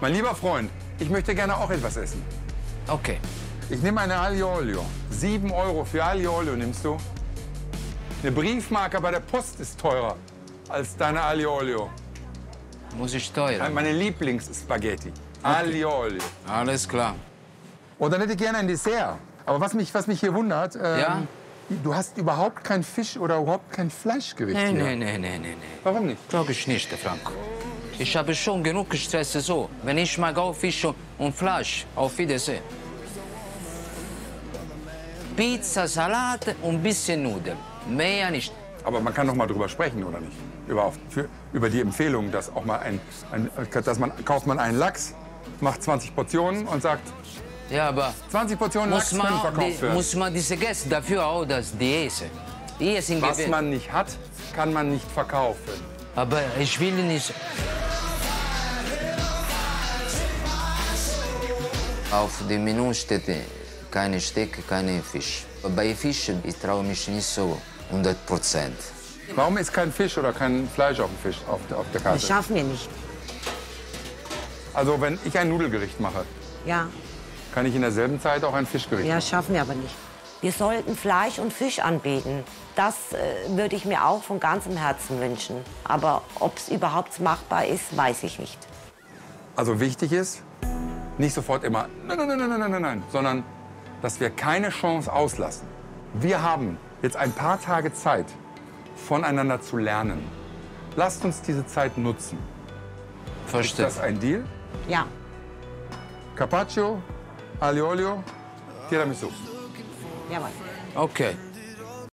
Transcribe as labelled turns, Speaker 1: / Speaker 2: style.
Speaker 1: Mein lieber Freund, ich möchte gerne auch etwas essen.
Speaker 2: Okay.
Speaker 1: Ich nehme eine Aglio Olio. 7 Euro für Aglio Olio nimmst du. Eine Briefmarke bei der Post ist teurer als deine Aglio Olio.
Speaker 2: Muss ich teuer.
Speaker 1: Meine Lieblingsspaghetti. Aglio Olio.
Speaker 2: Alles klar.
Speaker 1: Und dann hätte ich gerne ein Dessert. Aber was mich, was mich hier wundert, ähm,
Speaker 2: Ja?
Speaker 1: du hast überhaupt kein Fisch oder überhaupt kein Fleischgericht
Speaker 2: Nee,
Speaker 1: hier.
Speaker 2: nee, nee, nee, nee, nee.
Speaker 1: Warum nicht?
Speaker 2: Sag ich nicht, Franco. Ich habe schon genug Stress so. Wenn ich mag auch Fisch und Fleisch. Auf Wiedersehen. Pizza, Salat und ein bisschen Nudeln. Mehr nicht.
Speaker 1: Aber man kann doch mal drüber sprechen, oder nicht? Über, für, über die Empfehlung, dass auch mal ein, ein dass man kauft man einen Lachs, macht 20 Portionen und sagt,
Speaker 2: Ja, aber
Speaker 1: 20 Portionen
Speaker 2: muss
Speaker 1: Lachs
Speaker 2: man,
Speaker 1: können verkauft
Speaker 2: die,
Speaker 1: werden.
Speaker 2: muss man diese Gäste dafür auch das die essen. Hier sind
Speaker 1: Was man nicht hat, kann man nicht verkaufen.
Speaker 2: Aber ich will nicht. Auf dem Menü steht äh, keine Steak, keine Fisch. Bei Fisch, ich traue mich nicht so 100 Prozent.
Speaker 1: Warum ist kein Fisch oder kein Fleisch auf dem Fisch auf der, auf der
Speaker 3: Das
Speaker 1: Karte?
Speaker 3: schaffen wir nicht.
Speaker 1: Also wenn ich ein Nudelgericht mache,
Speaker 3: Ja,
Speaker 1: kann ich in derselben Zeit auch ein Fischgericht
Speaker 3: ja,
Speaker 1: machen.
Speaker 3: schaffen wir aber nicht.
Speaker 4: Wir sollten Fleisch und Fisch anbieten. Das äh, würde ich mir auch von ganzem Herzen wünschen. Aber ob es überhaupt machbar ist, weiß ich nicht.
Speaker 1: Also wichtig ist, nicht sofort immer nein, nein, nein, nein, nein, nein, nein, sondern dass wir keine Chance auslassen. Wir haben jetzt ein paar Tage Zeit, voneinander zu lernen. Lasst uns diese Zeit nutzen. Ist
Speaker 2: Verstehe.
Speaker 1: das ein Deal?
Speaker 3: Ja,
Speaker 1: Carpaccio, Aglio Olio, Tiramisu.
Speaker 3: jawohl.
Speaker 2: Okay.